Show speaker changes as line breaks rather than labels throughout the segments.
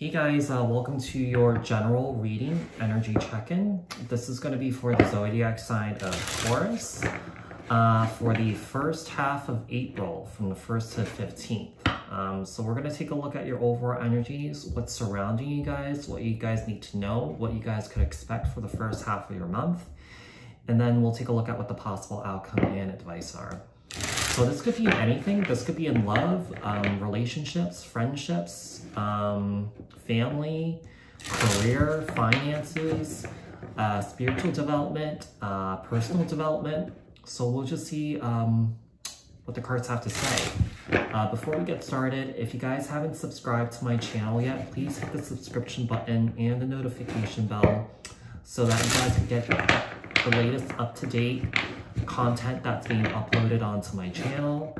Hey guys, uh, welcome to your general reading energy check-in. This is going to be for the zodiac sign of Taurus uh, for the first half of April from the 1st to 15th. Um, so we're going to take a look at your overall energies, what's surrounding you guys, what you guys need to know, what you guys could expect for the first half of your month. And then we'll take a look at what the possible outcome and advice are. So this could be anything. This could be in love, um, relationships, friendships, um, family, career, finances, uh, spiritual development, uh, personal development. So we'll just see um, what the cards have to say. Uh, before we get started, if you guys haven't subscribed to my channel yet, please hit the subscription button and the notification bell so that you guys can get the latest up-to-date content that's being uploaded onto my channel.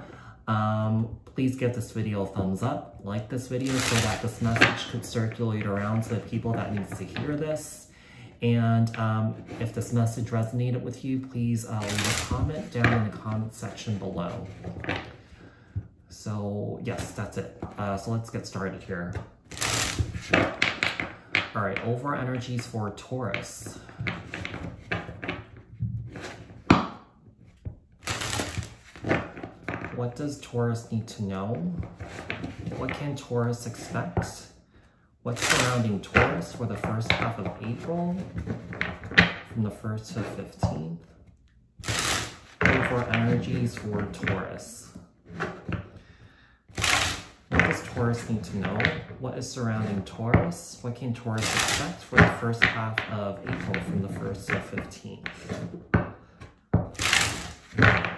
Um, please give this video a thumbs up, like this video so that this message could circulate around to the people that needs to hear this. And um, if this message resonated with you, please uh, leave a comment down in the comment section below. So yes, that's it. Uh, so let's get started here. All right, overall energies for Taurus. What does Taurus need to know? What can Taurus expect? What's surrounding Taurus for the first half of April, from the 1st to 15th? Overall energies for Taurus. What does Taurus need to know? What is surrounding Taurus? What can Taurus expect for the first half of April from the 1st to 15th?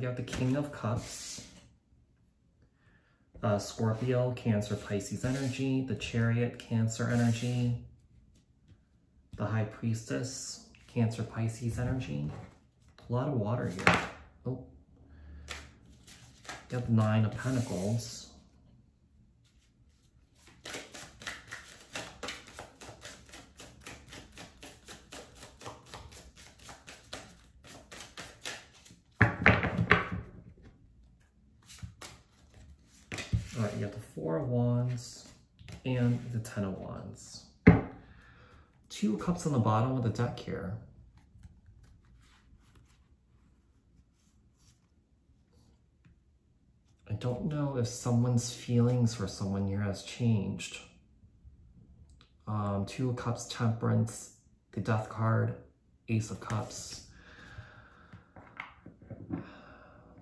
You have the King of Cups, uh, Scorpio, Cancer, Pisces energy, the Chariot, Cancer energy, the High Priestess, Cancer, Pisces energy. A lot of water here. Oh. You have Nine of Pentacles. All right, you have the Four of Wands and the Ten of Wands. Two cups on the bottom of the deck here. I don't know if someone's feelings for someone here has changed. Um, two of Cups, Temperance, the Death card, Ace of Cups.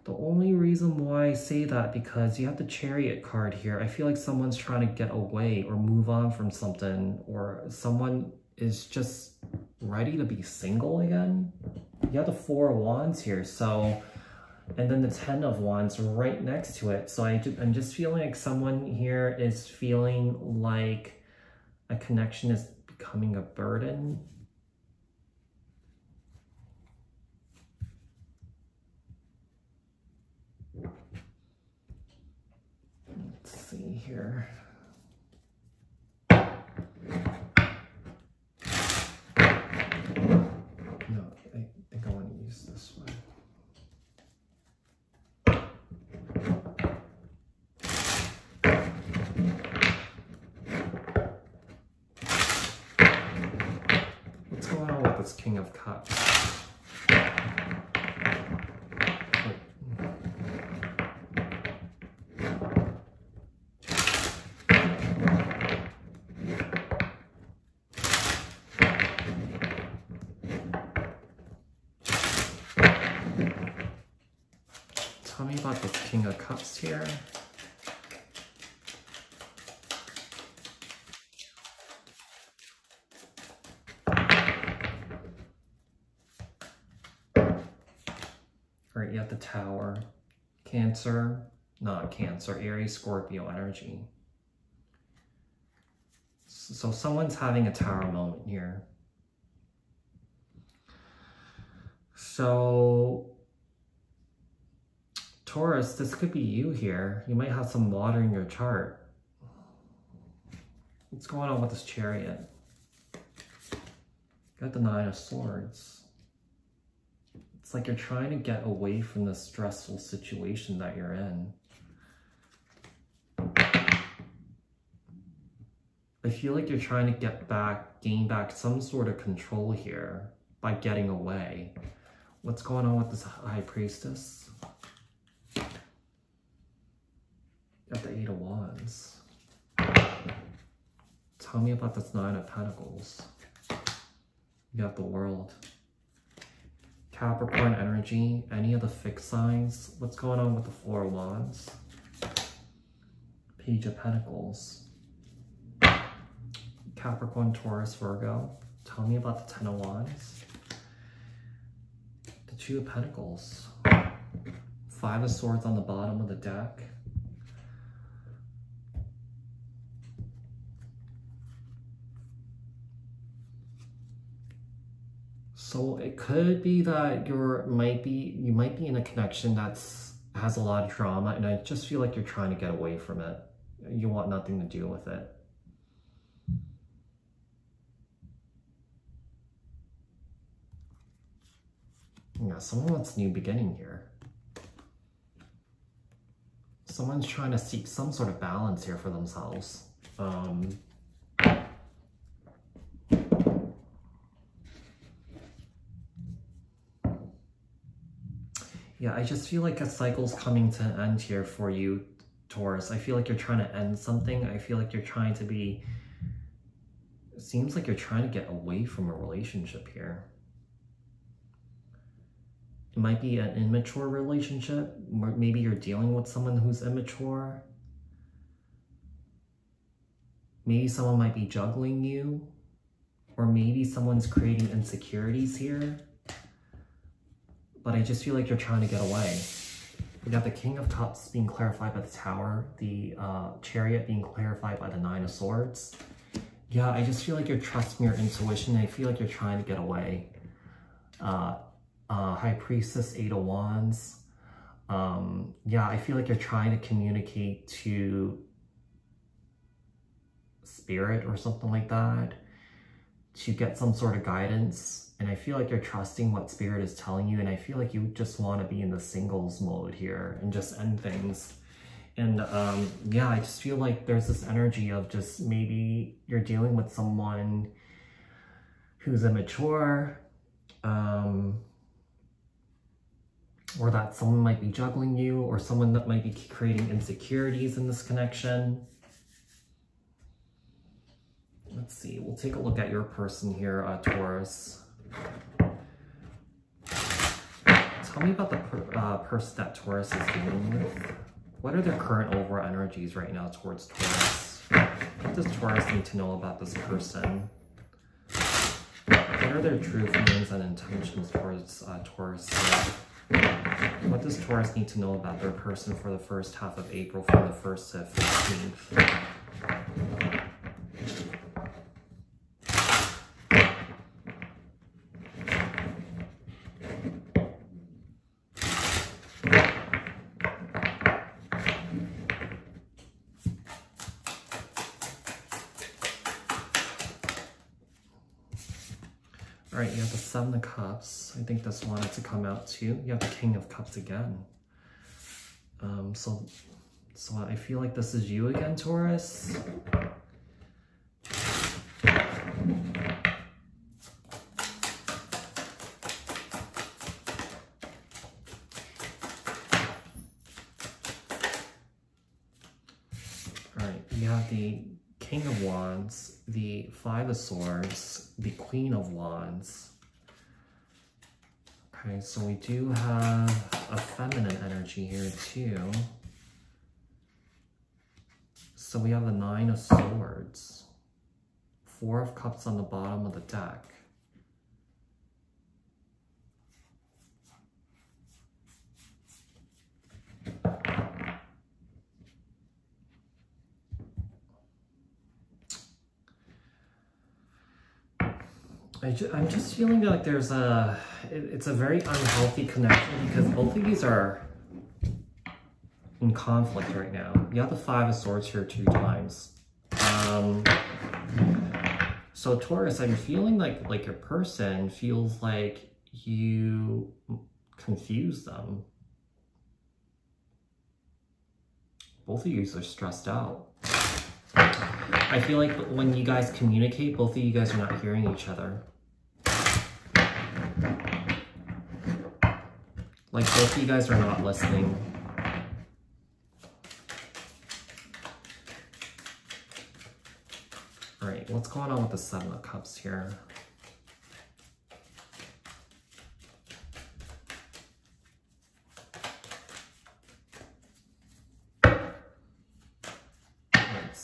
The only reason why I say that because you have the chariot card here. I feel like someone's trying to get away or move on from something or someone is just ready to be single again. You have the four of wands here. So, and then the 10 of wands right next to it. So I, I'm just feeling like someone here is feeling like a connection is becoming a burden Let's see here. No, I think I want to use this one. What's going on with this King of Cups? cups here. All right, you have the tower. Cancer, not Cancer, Aries, Scorpio energy. So someone's having a tower moment here. So Taurus, this could be you here. You might have some water in your chart. What's going on with this chariot? Got the Nine of Swords. It's like you're trying to get away from the stressful situation that you're in. I feel like you're trying to get back, gain back some sort of control here by getting away. What's going on with this High Priestess? Got the Eight of Wands. Tell me about this Nine of Pentacles. You got the World. Capricorn energy, any of the fixed signs. What's going on with the Four of Wands? Page of Pentacles. Capricorn, Taurus, Virgo. Tell me about the Ten of Wands. The Two of Pentacles. Five of Swords on the bottom of the deck. So it could be that you're might be you might be in a connection that's has a lot of drama and I just feel like you're trying to get away from it. You want nothing to do with it. Yeah, someone wants new beginning here. Someone's trying to seek some sort of balance here for themselves. Um, Yeah, I just feel like a cycle's coming to an end here for you, Taurus. I feel like you're trying to end something. I feel like you're trying to be... It seems like you're trying to get away from a relationship here. It might be an immature relationship. Maybe you're dealing with someone who's immature. Maybe someone might be juggling you. Or maybe someone's creating insecurities here but I just feel like you're trying to get away. We got the King of Cups being clarified by the Tower, the uh, Chariot being clarified by the Nine of Swords. Yeah, I just feel like you're trusting your intuition. I feel like you're trying to get away. Uh, uh, High Priestess, Eight of Wands. Um, yeah, I feel like you're trying to communicate to spirit or something like that to get some sort of guidance and I feel like you're trusting what spirit is telling you and I feel like you just want to be in the singles mode here and just end things. And um, yeah, I just feel like there's this energy of just maybe you're dealing with someone who's immature, um, or that someone might be juggling you, or someone that might be creating insecurities in this connection. Let's see, we'll take a look at your person here, uh, Taurus. Tell me about the per, uh, person that Taurus is dealing with. What are their current overall energies right now towards Taurus? What does Taurus need to know about this person? What are their true feelings and intentions towards uh, Taurus? What does Taurus need to know about their person for the first half of April from the 1st to 15th? All right, you have the Seven of Cups. I think this wanted to come out too. You have the King of Cups again. Um, so, so I feel like this is you again, Taurus. All right, you have the King of Wands, the Five of Swords, the Queen of Wands. Okay, so we do have a feminine energy here too. So we have the Nine of Swords, Four of Cups on the bottom of the deck. I ju I'm just feeling like there's a, it, it's a very unhealthy connection because both of these are in conflict right now. You have the Five of Swords here two times. Um, so Taurus, I'm feeling like, like your person feels like you confuse them. Both of you are stressed out. I feel like when you guys communicate, both of you guys are not hearing each other. Like both of you guys are not listening. All right, what's going on with the Seven of Cups here?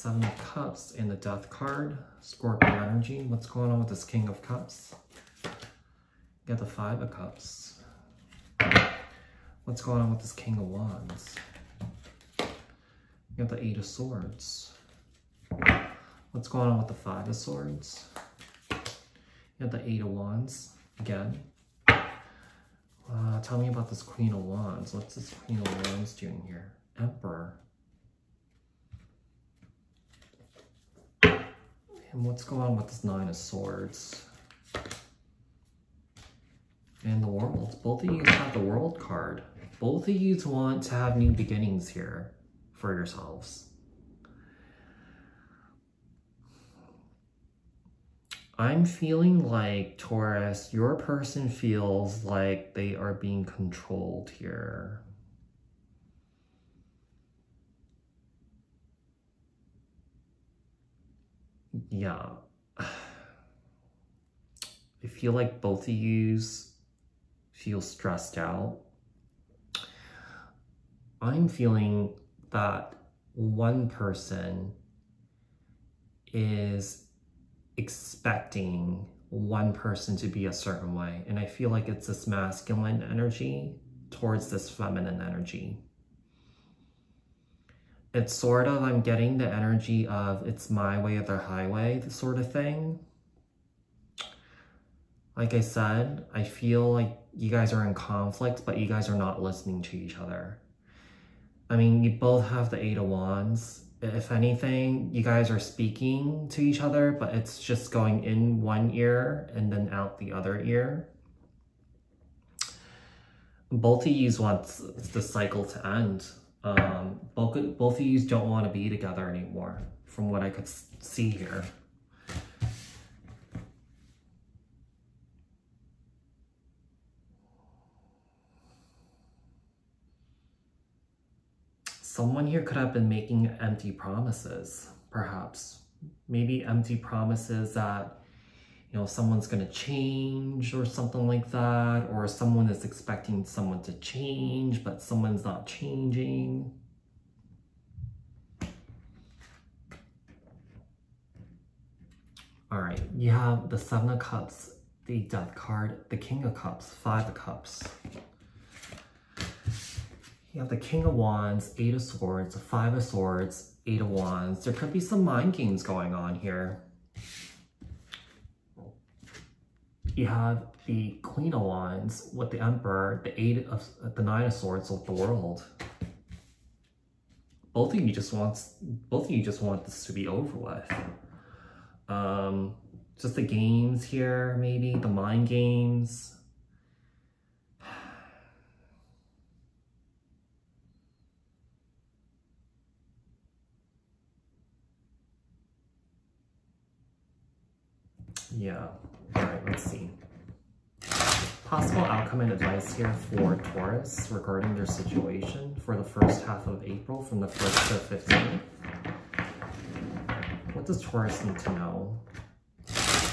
Seven of Cups and the Death card, Scorpio energy. What's going on with this King of Cups? Got the Five of Cups. What's going on with this King of Wands? You got the Eight of Swords. What's going on with the Five of Swords? You got the Eight of Wands again. Uh, tell me about this Queen of Wands. What's this Queen of Wands doing here? Emperor. And what's going on with this Nine of Swords? And the World. Both of you have the World card. Both of you want to have new beginnings here for yourselves. I'm feeling like, Taurus, your person feels like they are being controlled here. Yeah, I feel like both of yous feel stressed out. I'm feeling that one person is expecting one person to be a certain way. And I feel like it's this masculine energy towards this feminine energy it's sort of, I'm getting the energy of it's my way or the highway the sort of thing. Like I said, I feel like you guys are in conflict, but you guys are not listening to each other. I mean, you both have the Eight of Wands. If anything, you guys are speaking to each other, but it's just going in one ear and then out the other ear. Both of you want the cycle to end. Um, both, both of you don't want to be together anymore, from what I could see here. Someone here could have been making empty promises, perhaps. Maybe empty promises that you know, someone's going to change or something like that, or someone is expecting someone to change, but someone's not changing. All right, you have the Seven of Cups, the Death card, the King of Cups, Five of Cups. You have the King of Wands, Eight of Swords, Five of Swords, Eight of Wands. There could be some mind games going on here. You have the Queen of Wands with the Emperor, the Eight of the Nine of Swords with the World. Both of you just wants both of you just want this to be over with. Um, just the games here, maybe the mind games. yeah. Possible outcome and advice here for Taurus regarding their situation for the first half of April from the 1st to 15th. What does Taurus need to know?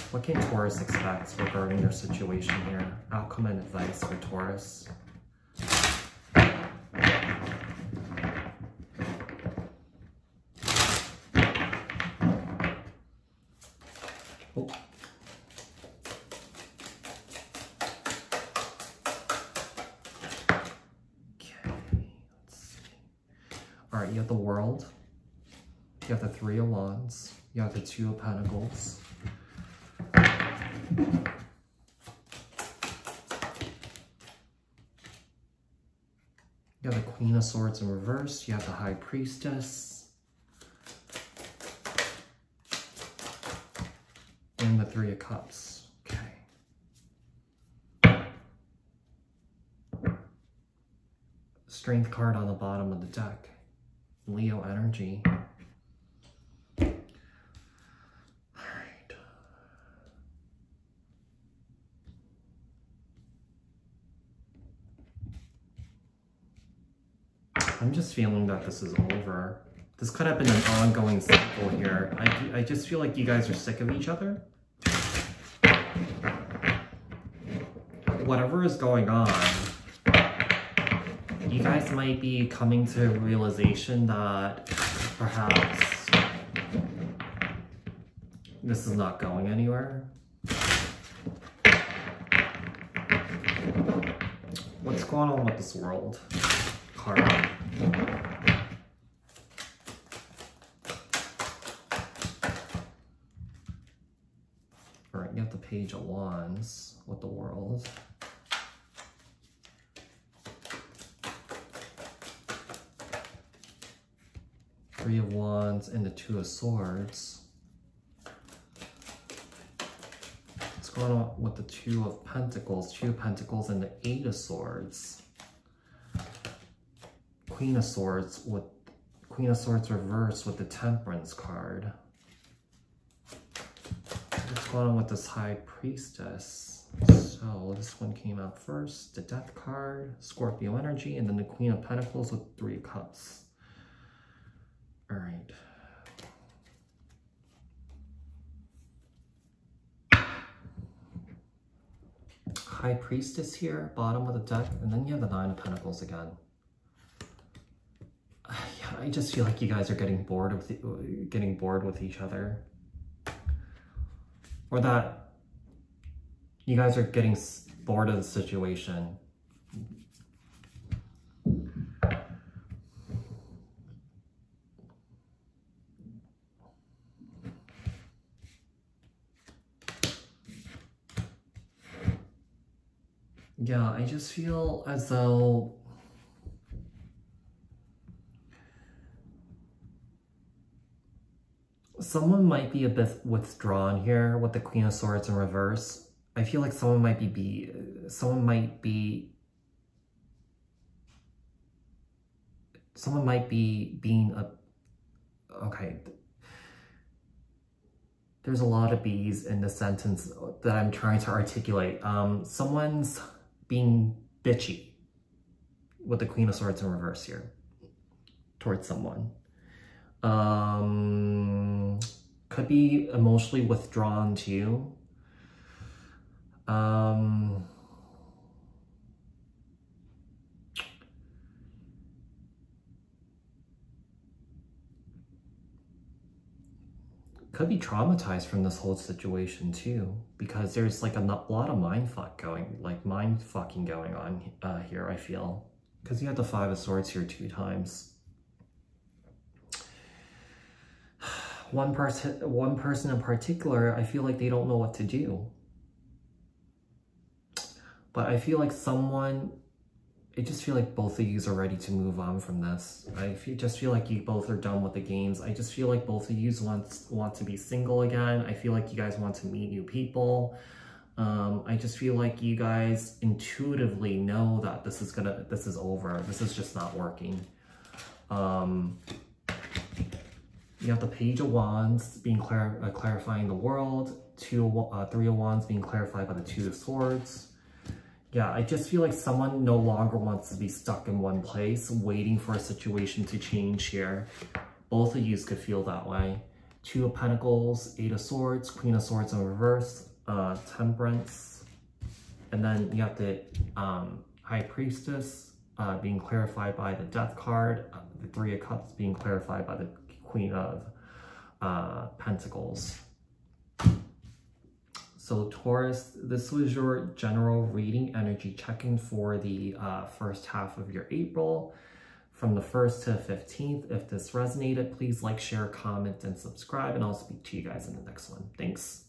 What can Taurus expect regarding their situation here? Outcome and advice for Taurus. you have the world, you have the three of wands, you have the two of pentacles, You have the Queen of Swords in reverse. You have the High Priestess. And the Three of Cups. Okay. Strength card on the bottom of the deck. Leo energy. I'm just feeling that this is over. This could have been an ongoing cycle here. I, I just feel like you guys are sick of each other. Whatever is going on, you guys might be coming to a realization that perhaps this is not going anywhere. What's going on with this world? Card. All right, you have the page of wands with the world. Three of wands and the two of swords. What's going on with the two of pentacles? Two of pentacles and the eight of swords. Queen of Swords with Queen of Swords reversed with the Temperance card. What's going on with this High Priestess? So this one came out first, the Death card, Scorpio energy, and then the Queen of Pentacles with Three Cups. All right. High Priestess here, bottom of the deck, and then you have the Nine of Pentacles again. I just feel like you guys are getting bored with getting bored with each other, or that you guys are getting bored of the situation. Yeah, I just feel as though someone might be a bit withdrawn here with the Queen of Swords in reverse. I feel like someone might be, be someone might be someone might be being a okay there's a lot of bees in the sentence that I'm trying to articulate. Um, someone's being bitchy with the Queen of Swords in reverse here towards someone um, could be emotionally withdrawn too. Um, could be traumatized from this whole situation too, because there's like a lot of mind fuck going, like mind fucking going on uh, here, I feel. Because you had the Five of Swords here two times. One person one person in particular i feel like they don't know what to do but i feel like someone I just feel like both of you are ready to move on from this. I feel, just feel like you both are done with the games. I just feel like both of you want, want to be single again. I feel like you guys want to meet new people. Um, I just feel like you guys intuitively know that this is gonna, this is over. This is just not working. Um, you have the Page of Wands being clar uh, clarifying the world, two, uh, Three of Wands being clarified by the Two of Swords. Yeah, I just feel like someone no longer wants to be stuck in one place, waiting for a situation to change here. Both of you could feel that way. Two of Pentacles, Eight of Swords, Queen of Swords in reverse, uh, Temperance. And then you have the um, High Priestess uh, being clarified by the Death card, uh, the Three of Cups being clarified by the Queen of uh, Pentacles. So Taurus, this was your general reading energy checking for the uh, first half of your April from the 1st to 15th. If this resonated, please like, share, comment, and subscribe, and I'll speak to you guys in the next one. Thanks.